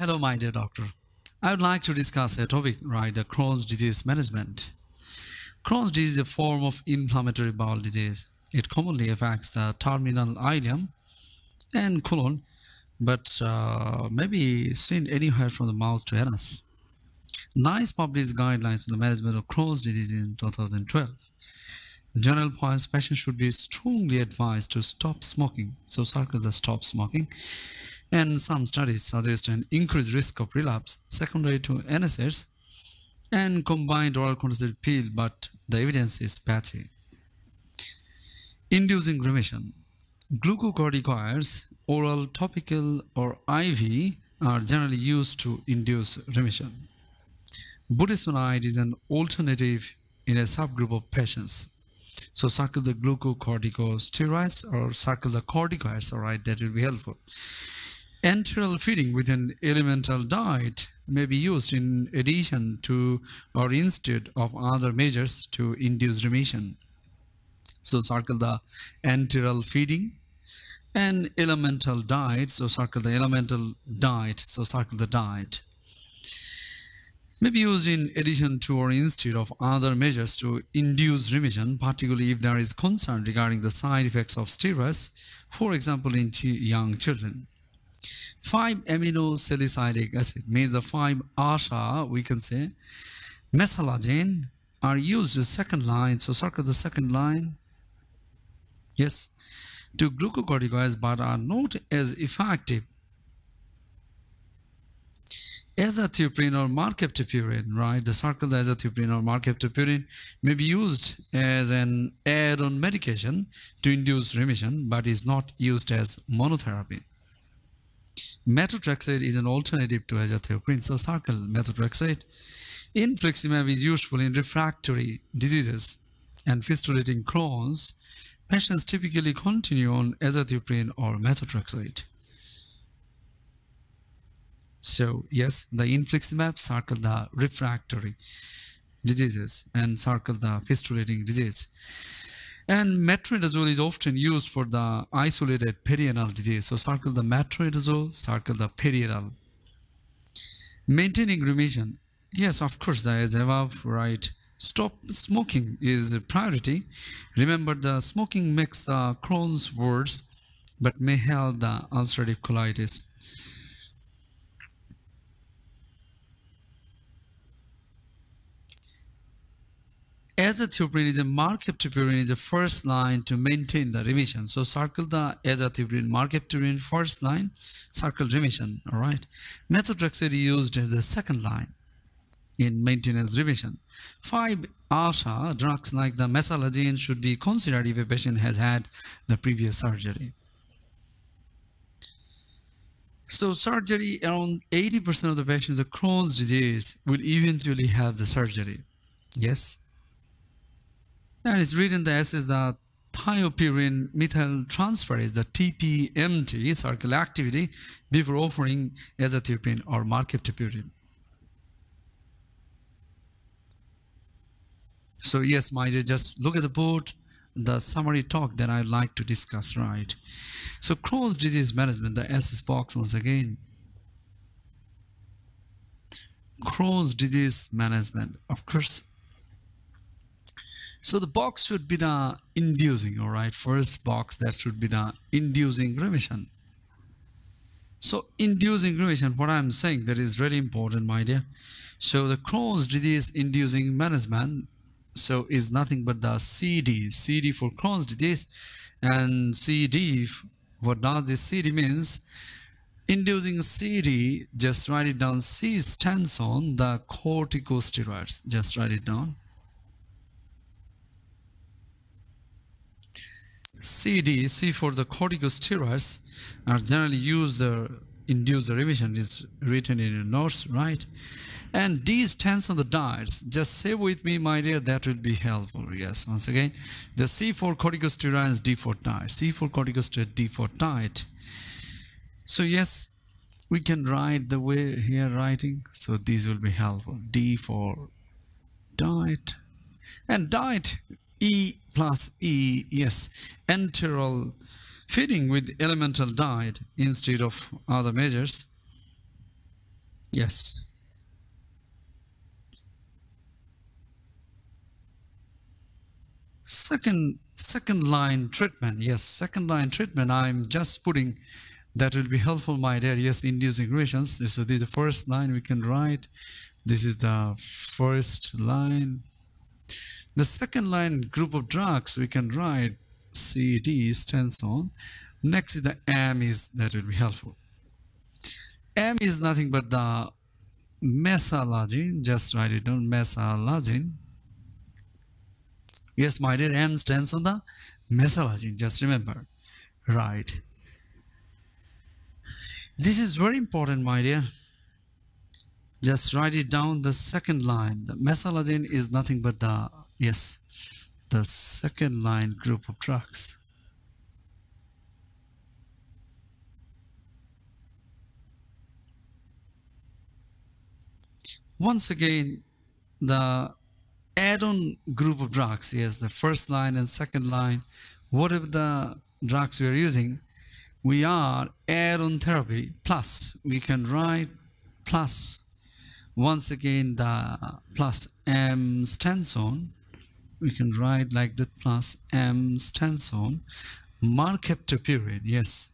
Hello, my dear doctor. I would like to discuss a topic, right, the Crohn's disease management. Crohn's disease is a form of inflammatory bowel disease. It commonly affects the terminal ileum and colon, but uh, may be seen anywhere from the mouth to anus. NICE published guidelines on the management of Crohn's disease in 2012. General points, patients should be strongly advised to stop smoking. So circle the stop smoking and some studies suggest an increased risk of relapse secondary to NSAIDs and combined oral contraceptive pill, but the evidence is patchy. Inducing remission. Glucocorticoids, oral, topical, or IV, are generally used to induce remission. Budesonide is an alternative in a subgroup of patients. So circle the glucocorticosteroids or circle the corticoids, all right, that will be helpful. Enteral feeding with an elemental diet may be used in addition to or instead of other measures to induce remission. So circle the enteral feeding and elemental diet. So circle the elemental diet. So circle the diet. May be used in addition to or instead of other measures to induce remission, particularly if there is concern regarding the side effects of steroids, for example in young children. 5-amino salicylic acid means the 5-ASA, we can say, mesalagen are used the second line, so circle the second line. Yes, to glucocorticoids but are not as effective azathioprine or mercaptopurine, right? The circle the azathioprine or mercaptopurine may be used as an add-on medication to induce remission but is not used as monotherapy. Methotrexate is an alternative to azathioprine, so circle methotrexate. Infliximab is useful in refractory diseases and fistulating Crohn's. Patients typically continue on azathioprine or methotrexate. So yes, the infliximab circle the refractory diseases and circle the fistulating disease. And metronidazole is often used for the isolated perianal disease. So circle the metronidazole, circle the perianal. Maintaining remission. Yes, of course, the as above, right. Stop smoking is a priority. Remember, the smoking makes Crohn's worse, but may help the ulcerative colitis. Azathioprine is a mercaptopurine is the first line to maintain the remission. So circle the azathioprine, mercaptopurine first line, circle remission, all right. Methotrexate used as a second line in maintenance remission. Five ASA drugs like the mesalagen should be considered if a patient has had the previous surgery. So surgery, around 80% of the patients with Crohn's disease will eventually have the surgery. Yes, and it's written there as the thiopurine methyl transferase, the TPMT circle activity before offering azathioprine or mercaptopurine. So yes, my dear, just look at the board, the summary talk that I'd like to discuss, right? So Crohn's disease management, the SS box once again. Crohn's disease management, of course, so the box should be the inducing, all right? First box, that should be the inducing remission. So inducing remission, what I'm saying, that is very important, my dear. So the Crohn's disease inducing management, so is nothing but the CD, CD for Crohn's disease, and CD, what does this CD means? Inducing CD, just write it down. C stands on the corticosteroids. Just write it down. CD, C for the corticosteroids are generally used uh, to induce the remission is written in your notes, right? And D stands on the diets. Just say with me, my dear, that would be helpful. Yes, once again, the C for corticosteroids, D for diet. C for corticosteroid, D for diet. So yes, we can write the way here writing. So these will be helpful. D for diet. And diet E plus E, yes, enteral feeding with elemental diet instead of other measures. Yes. Second, second line treatment. Yes, second line treatment. I'm just putting that will be helpful, my dear. Yes, inducing remissions. So this is the first line we can write. This is the first line. The second line group of drugs we can write CD stands on. Next is the M is that will be helpful. M is nothing but the mesalazine. Just write it down. Mesalazine. Yes, my dear, M stands on the mesalazine. Just remember. Right. This is very important, my dear. Just write it down the second line. The mesalazine is nothing but the, yes, the second line group of drugs. Once again, the add-on group of drugs, yes, the first line and second line, What whatever the drugs we are using, we are add-on therapy. Plus, we can write plus, once again the plus M stands on, we can write like that plus M stands on, mercaptopurine, yes,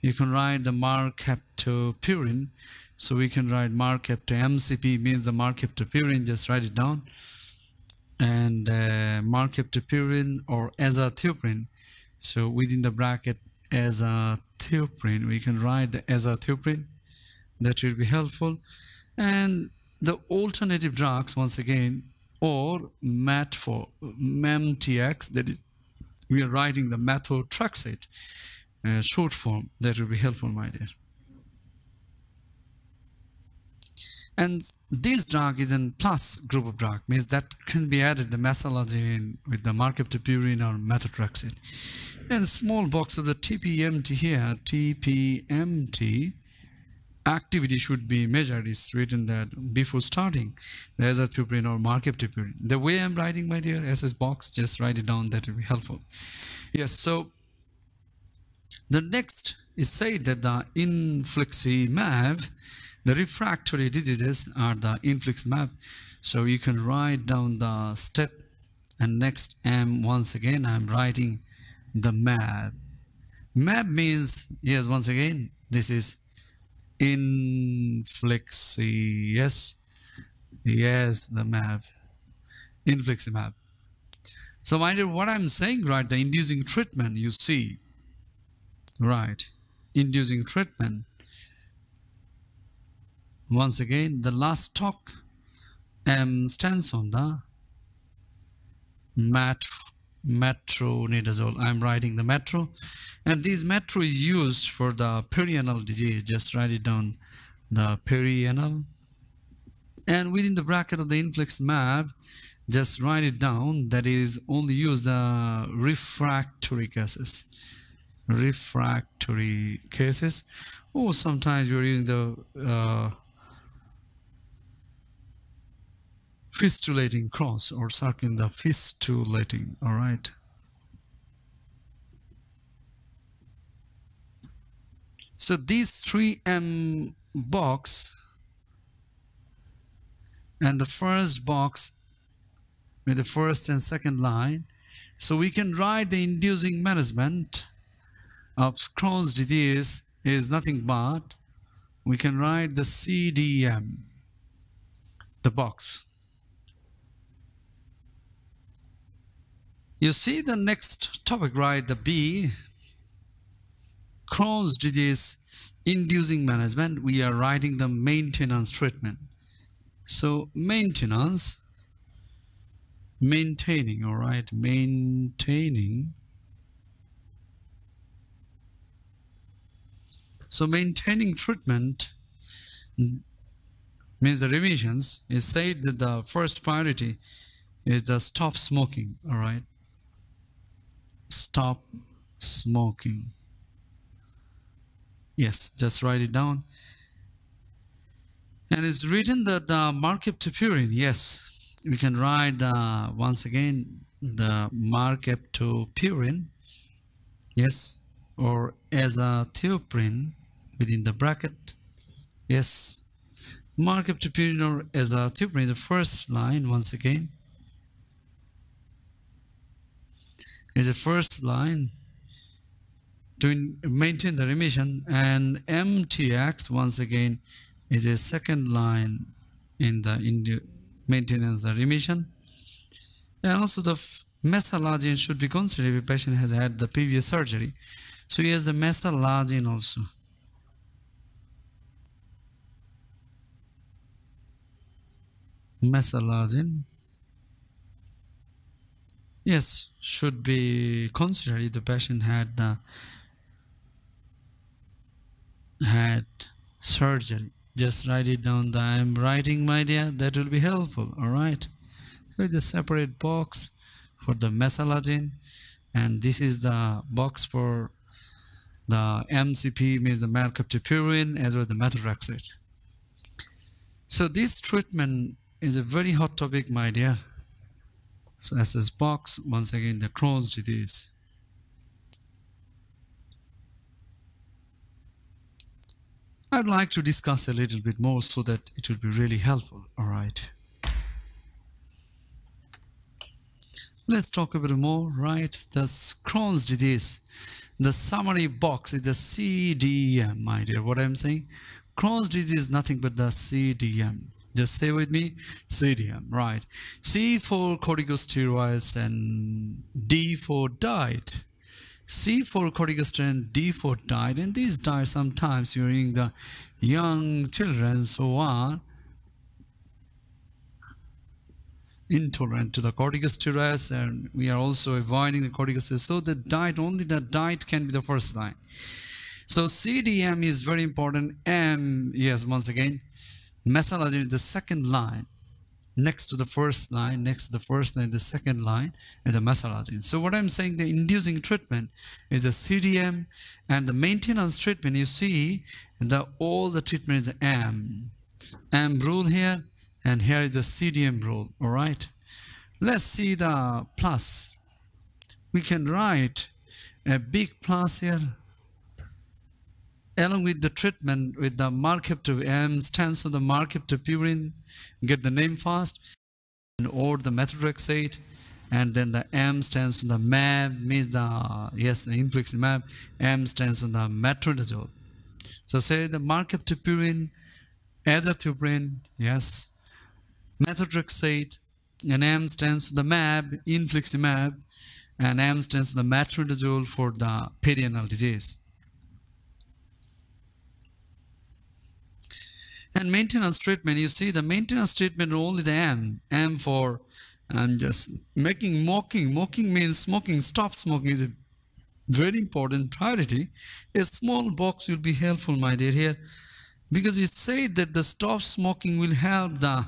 you can write the mercaptopurine, so we can write mercapto MCP means the mercaptopurine, just write it down. And uh, mercaptopurine or azathioprine. So within the bracket azathioprine we can write the azathioprine. That will be helpful. And the alternative drugs once again or mat for memtx that is we are writing the methotrexate uh, short form that will be helpful my dear And this drug is in plus group of drug, means that can be added the mesalazine with the mercaptopurine or methotrexate. And small box of the TPMT here, TPMT, activity should be measured is written that before starting the azathioprine or mercaptopurine. The way I'm writing my dear SS box, just write it down, that will be helpful. Yes, so the next is said that the infliximab the refractory diseases are the infliximab. So you can write down the step and next M once again I'm writing the map. Map means, yes, once again, this is inflixi, yes, yes, the map, infliximab. So mind you, what I'm saying, right, the inducing treatment, you see, right, inducing treatment. Once again, the last talk um, stands on the mat metronidazole. I'm writing the metro, and this metro is used for the perianal disease. Just write it down, the perianal. And within the bracket of the inflex map, just write it down. That is only used the refractory cases. Refractory cases. Or oh, sometimes you're using the uh, fistulating cross or circling the fistulating all right? So these 3m box and the first box with the first and second line. So we can write the inducing management of Crohn's disease is nothing but we can write the CDM the box You see the next topic, right? The B, Crohn's disease inducing management. We are writing the maintenance treatment. So maintenance, maintaining, all right, maintaining. So maintaining treatment means the remissions is said that the first priority is the stop smoking, all right stop smoking. Yes just write it down. And it's written that uh, the mercaptopurine yes. We can write the once again the mercaptopurine yes or azathioprine within the bracket yes. Mercaptopurine or azathioprine, the first line once again is the first line. To maintain the remission and MTX once again is a second line in the maintenance the remission. And also the mesalazine should be considered if a patient has had the previous surgery. So he has the mesalazine also. Mesalazine yes should be considered. If the patient had the had surgery just write it down that I'm writing my dear that will be helpful all right so a separate box for the mesalazine and this is the box for the MCP means the mercaptopurine as well as the methotrexate. So this treatment is a very hot topic, my dear. So as this box, once again, the Crohn's disease. I'd like to discuss a little bit more so that it will be really helpful. All right. Let's talk a bit more, right? The Crohn's disease. The summary box is the CDM, my dear. What I'm saying? Crohn's disease is nothing but the CDM. Just say with me, CDM, right. C for corticosteroids and D for diet. C for corticosteroid and D for diet. And these diet sometimes during the young children who are intolerant to the corticosteroids and we are also avoiding the corticosteroids. So the diet, only the diet can be the first line. So CDM is very important. M, yes, once again, Mesalazine is the second line next to the first line, next to the first line, the second line, and the mesalazine. So what I'm saying, the inducing treatment is the CDM, and the maintenance treatment, you see, the all the treatment is M. M rule here, and here is the CDM rule, all right? Let's see the plus. We can write a big plus here along with the treatment with the Mercaptopurine M stands for the Mercaptopurine, get the name fast, and or the methotrexate, and then the M stands for the MAB, means the, yes, the infliximab, M stands for the metronidazole. So say the Mercaptopurine, azathioprine, yes, methotrexate, and M stands for the MAB, infliximab, and M stands for the metronidazole for the perianal disease. And maintenance treatment, you see the maintenance treatment only the M, M for I'm just making mocking. Mocking means smoking. Stop smoking is a very important priority. A small box will be helpful, my dear, here. Because it said that the stop smoking will help the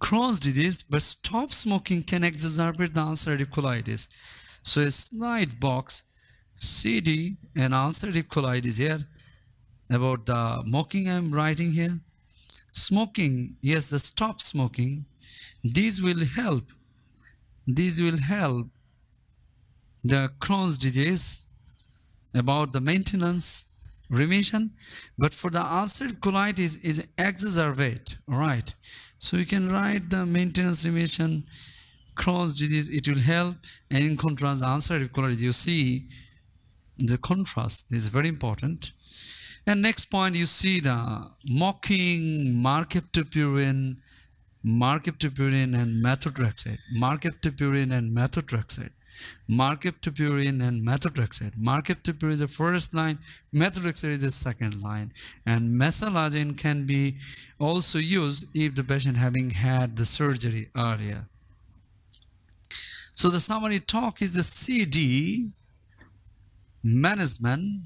Crohn's disease, but stop smoking can exacerbate the ulcerative colitis. So a slide box, CD and ulcerative colitis here about uh, the mocking I'm writing here. Smoking, yes, the stop smoking. These will help. These will help the Crohn's disease about the maintenance remission but for the ulcerative colitis is exacerbate all right so you can write the maintenance remission Crohn's disease it will help and in contrast the ulcerative colitis you see the contrast is very important and next point, you see the mocking mercaptopurine, mercaptopurine and methotrexate, mercaptopurine and methotrexate, mercaptopurine and methotrexate. Mercaptopurine is the first line, methotrexate is the second line. And mesalazine can be also used if the patient having had the surgery earlier. So the summary talk is the CD management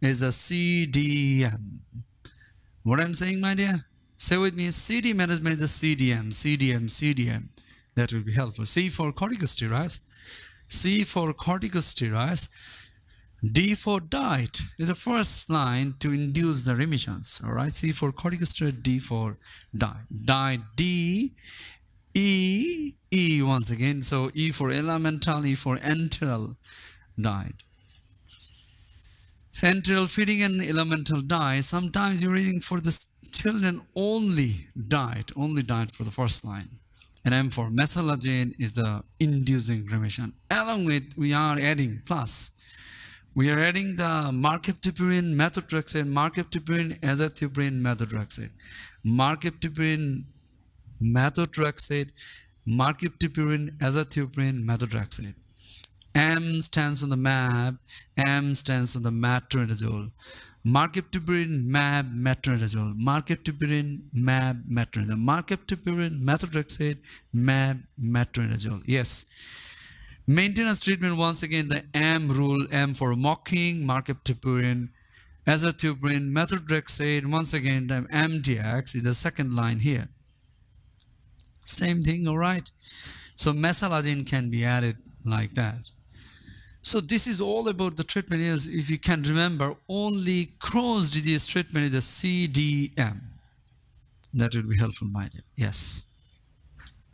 is a CDM. What I'm saying, my dear? Say with me, CD management is CDM, CDM, CDM. That will be helpful. C for corticosteroids, C for corticosteroids, D for diet is the first line to induce the remissions. All right, C for corticosteroid, D for diet. Diet, D, E, E once again. So E for elemental, E for enteral diet. Central feeding and elemental dye. Sometimes you're reading for the children only died, only died for the first line. And M for mesalazine is the inducing remission. Along with, we are adding plus. We are adding the mercaptopurine, methotrexate, mercaptopurine, azathioprine, methotrexate. Mercaptopurine, methotrexate, mercaptopurine, azathioprine, methotrexate. M stands on the map, M stands on the metronidazole. Mercaptopurine, MAB, metronidazole. Mercaptopurine, MAB, metronidazole. Mercaptopurine, methotrexate, MAB, metronidazole. Yes. Maintenance treatment, once again, the M rule, M for mocking, mercaptopurine, azathioprine, methotrexate. Once again, the MTX is the second line here. Same thing, all right? So mesalazine can be added like that. So this is all about the treatment is, if you can remember, only Crohn's disease treatment is the CDM. That will be helpful, my dear. Yes.